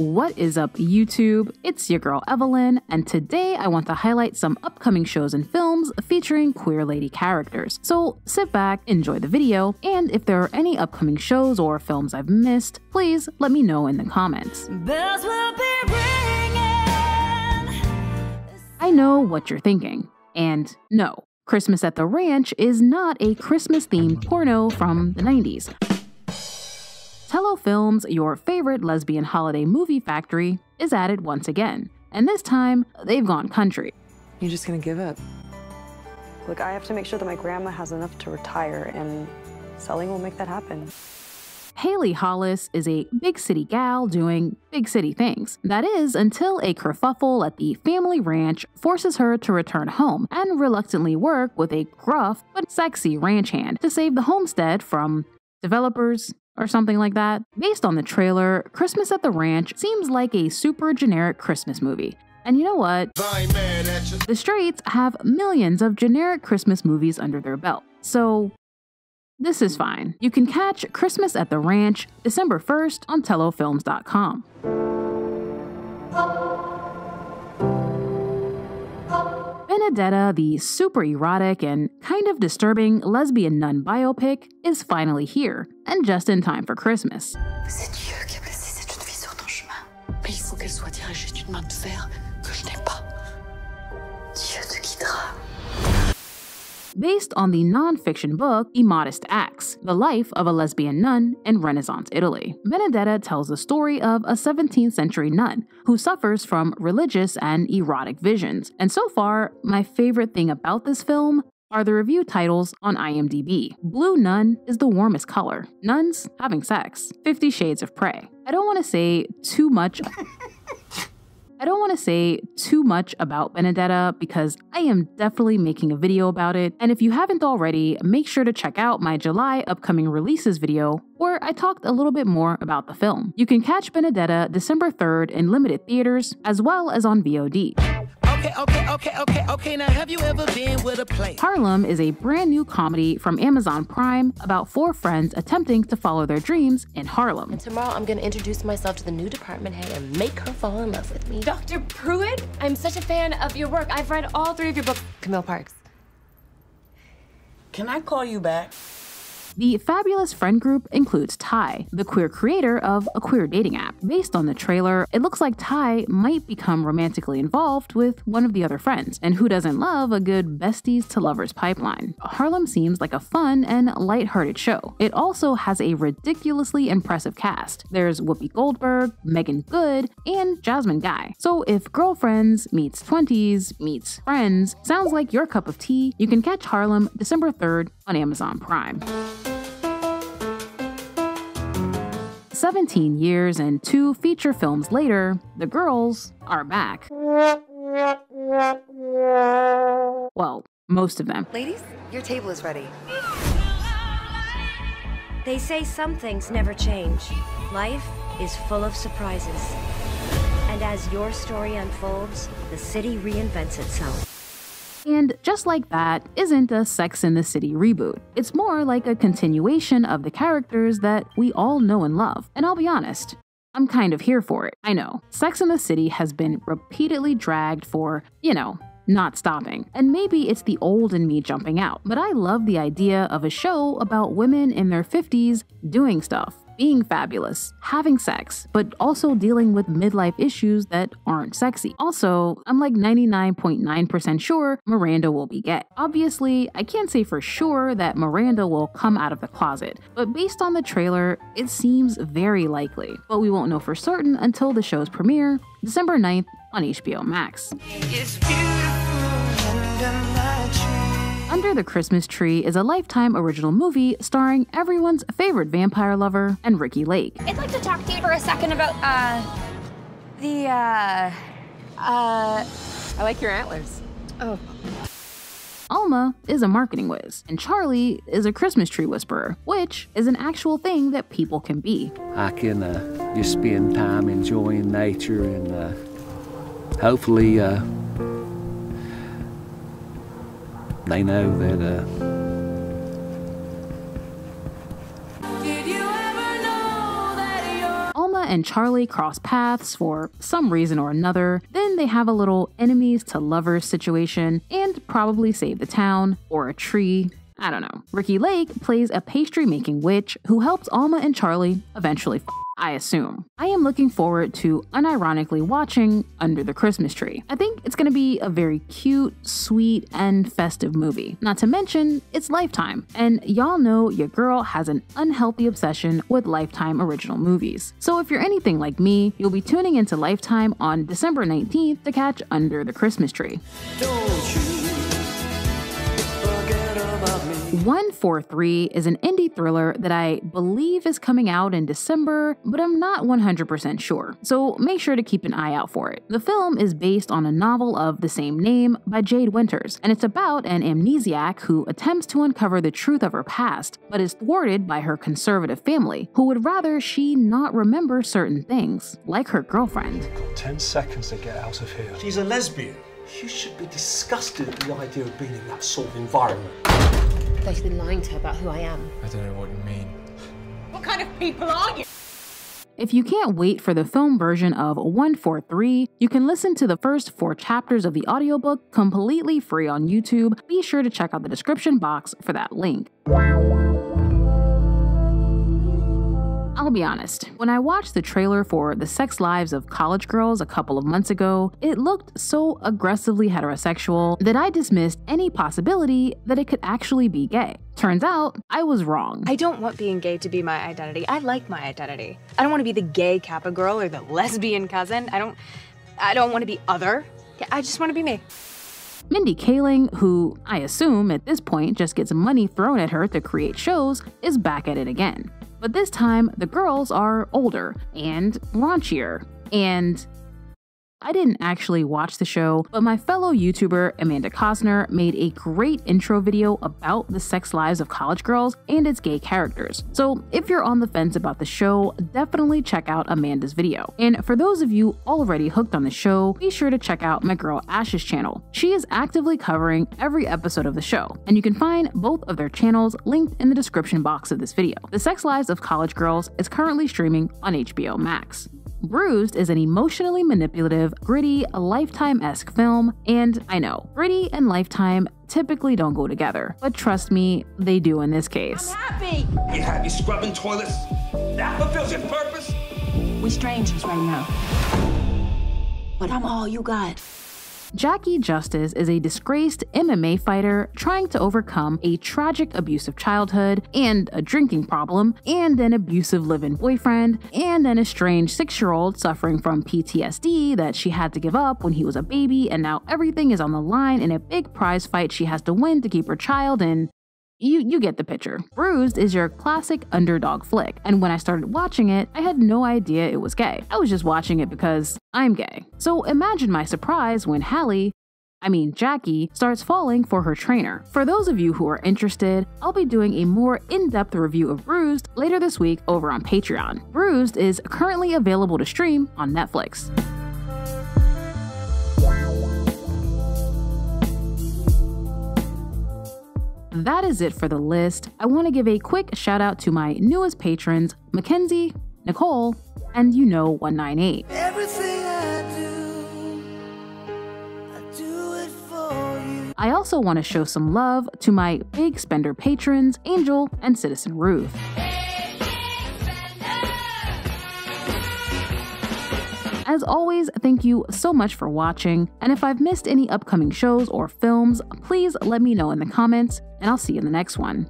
What is up, YouTube? It's your girl Evelyn, and today I want to highlight some upcoming shows and films featuring queer lady characters. So sit back, enjoy the video, and if there are any upcoming shows or films I've missed, please let me know in the comments. I know what you're thinking, and no, Christmas at the Ranch is not a Christmas themed porno from the 90s. Tello Films, your favorite lesbian holiday movie factory, is at it once again, and this time they've gone country. You're just gonna give up? Look, I have to make sure that my grandma has enough to retire, and selling will make that happen. Haley Hollis is a big city gal doing big city things. That is, until a kerfuffle at the family ranch forces her to return home and reluctantly work with a gruff but sexy ranch hand to save the homestead from developers, or something like that. Based on the trailer, Christmas at the Ranch seems like a super generic Christmas movie. And you know what? The Straits have millions of generic Christmas movies under their belt. So, this is fine. You can catch Christmas at the Ranch December 1st on TelloFilms.com. Benedetta, the super erotic and kind of disturbing lesbian nun biopic, is finally here, and just in time for Christmas. Dieu te guidera. Based on the non-fiction book Immodest Acts, the life of a lesbian nun in Renaissance Italy. Benedetta tells the story of a 17th century nun who suffers from religious and erotic visions. And so far, my favorite thing about this film are the review titles on IMDb. Blue Nun is the warmest color. Nuns having sex. Fifty Shades of Prey. I don't want to say too much. I don't want to say too much about Benedetta because I am definitely making a video about it, and if you haven't already, make sure to check out my July upcoming releases video where I talked a little bit more about the film. You can catch Benedetta December 3rd in limited theaters as well as on VOD. Okay, okay, okay, okay, okay. Now, have you ever been with a play? Harlem is a brand new comedy from Amazon Prime about four friends attempting to follow their dreams in Harlem. And tomorrow I'm gonna introduce myself to the new department head and make her fall in love with me. Dr. Pruitt, I'm such a fan of your work. I've read all three of your books. Camille Parks. Can I call you back? The fabulous friend group includes Ty, the queer creator of a queer dating app. Based on the trailer, it looks like Ty might become romantically involved with one of the other friends, and who doesn't love a good besties to lovers pipeline? Harlem seems like a fun and lighthearted show. It also has a ridiculously impressive cast. There's Whoopi Goldberg, Meagan Good, and Jasmine Guy. So if girlfriends meets 20s meets friends sounds like your cup of tea, you can catch Harlem December 3rd on Amazon Prime. 17 years and two feature films later, the girls are back. Well, most of them. Ladies, your table is ready. They say some things never change. Life is full of surprises. And as your story unfolds, the city reinvents itself. And just like that isn't a Sex in the City reboot. It's more like a continuation of the characters that we all know and love. And I'll be honest, I'm kind of here for it. I know, Sex in the City has been repeatedly dragged for, you know, not stopping. And maybe it's the old in me jumping out, but I love the idea of a show about women in their 50s doing stuff being fabulous, having sex, but also dealing with midlife issues that aren't sexy. Also, I'm like 99.9% sure Miranda will be gay. Obviously, I can't say for sure that Miranda will come out of the closet, but based on the trailer, it seems very likely. But we won't know for certain until the show's premiere, December 9th on HBO Max. Under the Christmas Tree is a Lifetime original movie starring everyone's favorite vampire lover and Ricki Lake. I'd like to talk to you for a second about, uh, the, uh, uh, I like your antlers. oh. Alma is a marketing whiz, and Charlie is a Christmas tree whisperer, which is an actual thing that people can be. I can uh, just spend time enjoying nature and uh, hopefully uh, they know that uh, Alma and Charlie cross paths for some reason or another, then they have a little enemies to lovers situation and probably save the town or a tree. I don't know. Ricki Lake plays a pastry making witch who helps Alma and Charlie eventually f- I assume. I am looking forward to unironically watching Under the Christmas Tree. I think it's gonna be a very cute, sweet, and festive movie. Not to mention, it's Lifetime, and y'all know your girl has an unhealthy obsession with Lifetime original movies. So if you're anything like me, you'll be tuning into Lifetime on December 19th to catch Under the Christmas Tree. 143 is an indie thriller that I believe is coming out in December, but I'm not 100% sure, so make sure to keep an eye out for it. The film is based on a novel of the same name by Jade Winters, and it's about an amnesiac who attempts to uncover the truth of her past, but is thwarted by her conservative family, who would rather she not remember certain things, like her girlfriend. Ten seconds to get out of here. She's a lesbian. You should be disgusted at the idea of being in that sort of environment. They've been lying to her about who I am. I don't know what you mean. What kind of people are you? If you can't wait for the film version of 143, you can listen to the first four chapters of the audiobook completely free on YouTube. Be sure to check out the description box for that link. I'll be honest, when I watched the trailer for The Sex Lives of College Girls a couple of months ago, it looked so aggressively heterosexual that I dismissed any possibility that it could actually be gay. Turns out, I was wrong. I don't want being gay to be my identity. I like my identity. I don't want to be the gay Kappa girl or the lesbian cousin. I don't I don't want to be other. I just want to be me. Mindy Kaling, who I assume at this point just gets money thrown at her to create shows, is back at it again. But this time, the girls are older and raunchier. And I didn't actually watch the show, but my fellow YouTuber Amanda Cosner made a great intro video about the sex lives of college girls and its gay characters. So if you're on the fence about the show, definitely check out Amanda's video. And for those of you already hooked on the show, be sure to check out my girl Ash's channel. She is actively covering every episode of the show, and you can find both of their channels linked in the description box of this video. The Sex Lives of College Girls is currently streaming on HBO Max. Bruised is an emotionally manipulative, gritty, Lifetime esque film, and I know, gritty and Lifetime typically don't go together, but trust me, they do in this case. I'm happy! You happy scrubbing toilets? That fulfills your purpose? We're strangers right now. But I'm all you got. Jackie Justice is a disgraced MMA fighter trying to overcome a tragic abusive childhood and a drinking problem, and an abusive live in boyfriend, and an estranged six year old suffering from PTSD that she had to give up when he was a baby, and now everything is on the line in a big prize fight she has to win to keep her child in. You, you get the picture. Bruised is your classic underdog flick, and when I started watching it, I had no idea it was gay. I was just watching it because I'm gay. So imagine my surprise when Halle, I mean Jackie, starts falling for her trainer. For those of you who are interested, I'll be doing a more in-depth review of Bruised later this week over on Patreon. Bruised is currently available to stream on Netflix. That is it for the list. I want to give a quick shout out to my newest patrons, Mackenzie, Nicole, and you know 198. I also want to show some love to my big spender patrons, Angel and Citizen Ruth. As always, thank you so much for watching, and if I've missed any upcoming shows or films, please let me know in the comments, and I'll see you in the next one.